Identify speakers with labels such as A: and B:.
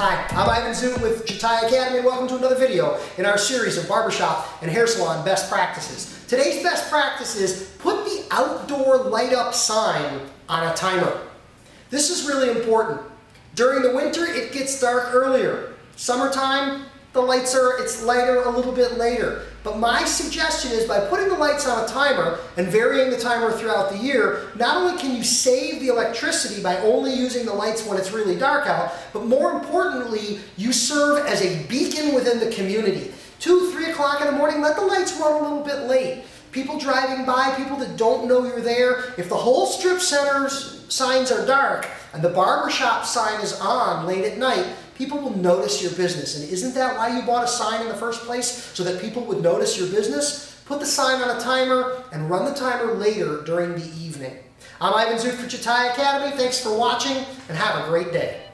A: Ivan Zoot with Jatai Academy. Welcome to another video in our series of barbershop and hair salon best practices. Today's best practice is put the outdoor light up sign on a timer. This is really important. During the winter, it gets dark earlier. Summertime, the lights are, it's lighter a little bit later. But my suggestion is by putting the lights on a timer and varying the timer throughout the year, not only can you save the electricity by only using the lights when it's really dark out, but more importantly, you serve as a beacon within the community. Two, three o'clock in the morning, let the lights run a little bit late. People driving by, people that don't know you're there, if the whole strip center's signs are dark and the barbershop sign is on late at night, people will notice your business. And isn't that why you bought a sign in the first place? So that people would notice your business? Put the sign on a timer and run the timer later during the evening. I'm Ivan Zoot for Jatai Academy. Thanks for watching and have a great day.